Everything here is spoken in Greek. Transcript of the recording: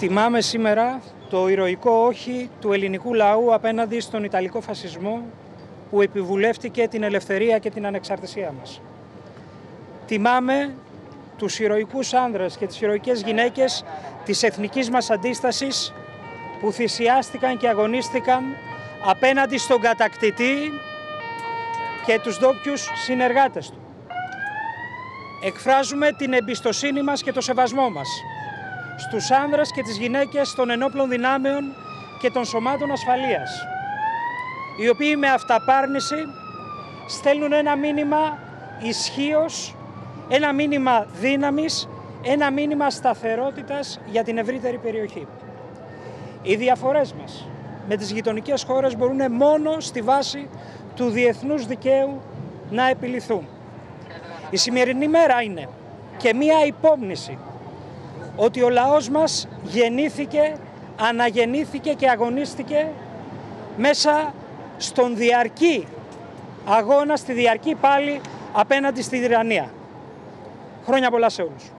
Τιμάμε σήμερα το ηρωικό όχι του ελληνικού λαού απέναντι στον Ιταλικό φασισμό που επιβουλεύτηκε την ελευθερία και την ανεξαρτησία μας. Τιμάμε τους ηρωικούς άνδρες και τις ηρωικές γυναίκες της εθνικής μας αντίστασης που θυσιάστηκαν και αγωνίστηκαν απέναντι στον κατακτητή και τους ντόπιους συνεργάτες του. Εκφράζουμε την εμπιστοσύνη μας και το σεβασμό μας στους άνδρες και τις γυναίκες των ενόπλων δυνάμεων και των σωμάτων ασφαλείας, οι οποίοι με αυταπάρνηση στέλνουν ένα μήνυμα ισχύως, ένα μήνυμα δύναμης, ένα μήνυμα σταθερότητας για την ευρύτερη περιοχή. Οι διαφορές μας με τις γειτονικές χώρες μπορούν μόνο στη βάση του διεθνούς δικαίου να επιληθούν. Η σημερινή μέρα είναι και μία υπόμνηση ότι ο λαός μας γεννήθηκε, αναγεννήθηκε και αγωνίστηκε μέσα στον διαρκή αγώνα, στη διαρκή πάλι απέναντι στη τυραννία. Χρόνια πολλά σε όλους.